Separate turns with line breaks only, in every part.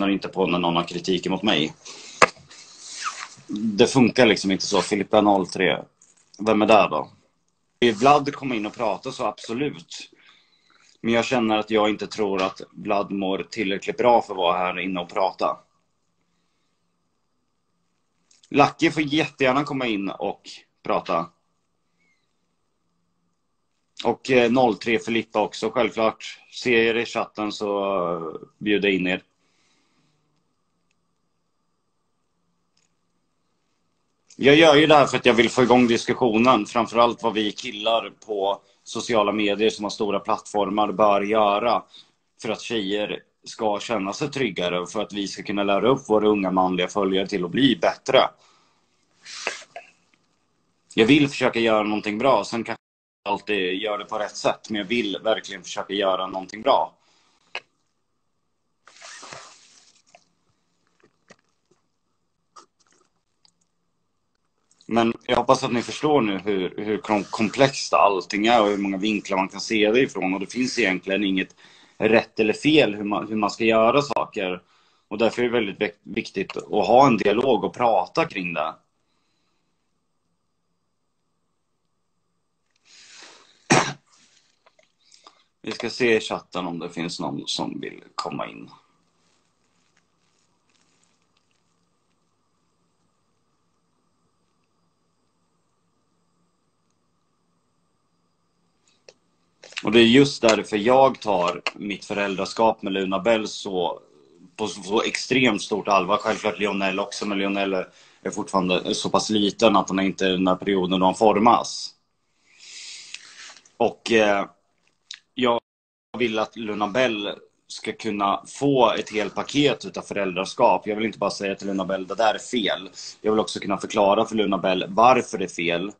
lyssnar inte på när någon har kritik mot mig. Det funkar liksom inte så. Filippa 03. Vem är där då? Vlad komma in och prata så absolut. Men jag känner att jag inte tror att Vlad mår tillräckligt bra för att vara här inne och prata. Lucky får jättegärna komma in och prata. Och eh, 03 Filippa också självklart. Ser er i chatten så eh, bjuder jag in er. Jag gör ju det här för att jag vill få igång diskussionen. Framförallt vad vi killar på sociala medier som har stora plattformar bör göra för att tjejer ska känna sig tryggare och för att vi ska kunna lära upp våra unga manliga följare till att bli bättre. Jag vill försöka göra någonting bra. Sen kanske jag alltid gör det på rätt sätt. Men jag vill verkligen försöka göra någonting bra. Men jag hoppas att ni förstår nu hur, hur komplext allting är och hur många vinklar man kan se det ifrån. Och det finns egentligen inget rätt eller fel hur man, hur man ska göra saker. Och därför är det väldigt viktigt att ha en dialog och prata kring det. Vi ska se i chatten om det finns någon som vill komma in. Och det är just därför jag tar mitt föräldraskap med Luna Bell så, på så extremt stort allvar. Självklart Lionel också, men Lionel är fortfarande så pass liten att han är inte i den här perioden då han formas. Och eh, jag vill att Luna Bell ska kunna få ett helt paket utav föräldraskap. Jag vill inte bara säga till Luna Bell, det där är fel. Jag vill också kunna förklara för Luna Bell varför det är fel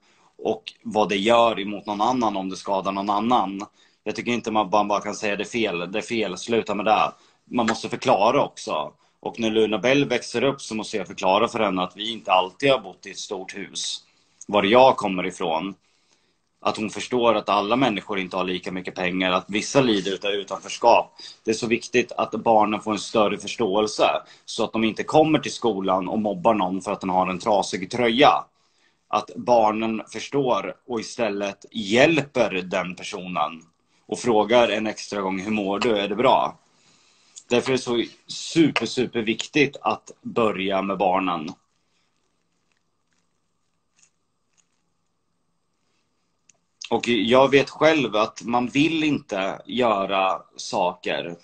och vad det gör emot någon annan om det skadar någon annan. Jag tycker inte man bara, kan säga det är fel, det är fel, sluta med det. Man måste förklara också. Och när Luna Bell växer upp så måste jag förklara för henne att vi inte alltid har bott i ett stort hus. Var jag kommer ifrån. Att hon förstår att alla människor inte har lika mycket pengar, att vissa lider av utanförskap. Det är så viktigt att barnen får en större förståelse så att de inte kommer till skolan och mobbar någon för att den har en trasig tröja att barnen förstår och istället hjälper den personen och frågar en extra gång hur mår du, är det bra? Därför är det så super, super viktigt att börja med barnen. Och jag vet själv att man vill inte göra saker.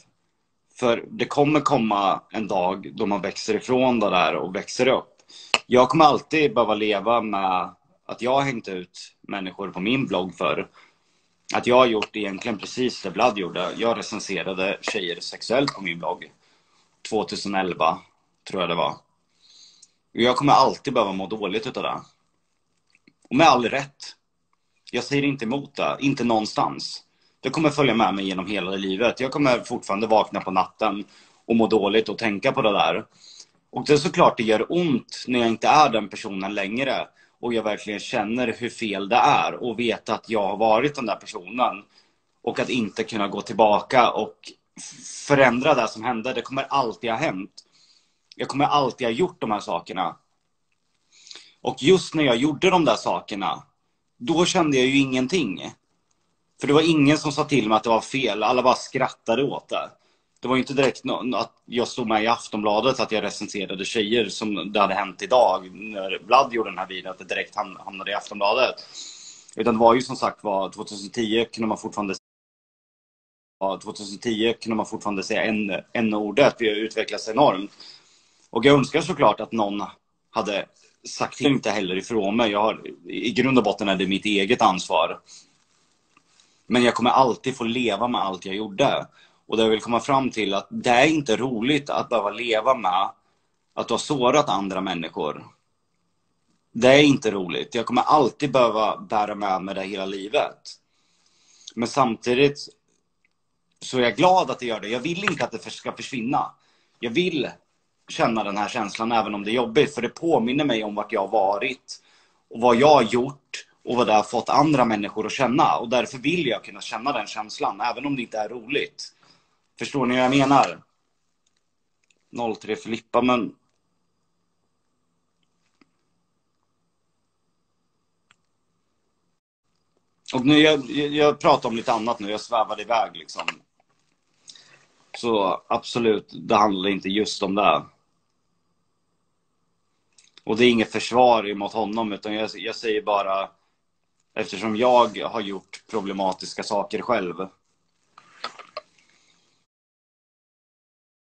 För det kommer komma en dag då man växer ifrån det där och växer upp jag kommer alltid behöva leva med att jag har hängt ut människor på min blogg för att jag har gjort egentligen precis det Vlad gjorde. Jag recenserade tjejer sexuellt på min blogg. 2011, tror jag det var. Jag kommer alltid behöva må dåligt utav det. Och med all rätt. Jag säger inte emot det, inte någonstans. Det kommer följa med mig genom hela livet. Jag kommer fortfarande vakna på natten och må dåligt och tänka på det där. Och det är såklart det gör ont när jag inte är den personen längre och jag verkligen känner hur fel det är och vet att jag har varit den där personen. Och att inte kunna gå tillbaka och förändra det som hände. Det kommer alltid ha hänt. Jag kommer alltid ha gjort de här sakerna. Och just när jag gjorde de där sakerna, då kände jag ju ingenting. För det var ingen som sa till mig att det var fel. Alla bara skrattade åt det det var inte direkt att jag stod med i Aftonbladet att jag recenserade tjejer som det hade hänt idag när Vlad gjorde den här videon, att det direkt hamnade i Aftonbladet. Utan det var ju som sagt var 2010 kunde man fortfarande 2010 kunde man fortfarande säga n-ordet. Vi har utvecklats enormt. Och jag önskar såklart att någon hade sagt till inte heller ifrån mig. Jag har, I grund och botten är det mitt eget ansvar. Men jag kommer alltid få leva med allt jag gjorde. Och det jag vill komma fram till att det är inte roligt att behöva leva med att du har sårat andra människor. Det är inte roligt. Jag kommer alltid behöva bära med mig det hela livet. Men samtidigt så är jag glad att det gör det. Jag vill inte att det ska försvinna. Jag vill känna den här känslan även om det är jobbigt. För det påminner mig om vart jag har varit. Och vad jag har gjort och vad det har fått andra människor att känna. Och därför vill jag kunna känna den känslan, även om det inte är roligt. Förstår ni vad jag menar? 03 Filippa, men... Och nu, jag, jag pratar om lite annat nu, jag svävade iväg liksom. Så absolut, det handlar inte just om det. Och det är inget försvar emot honom, utan jag, jag säger bara eftersom jag har gjort problematiska saker själv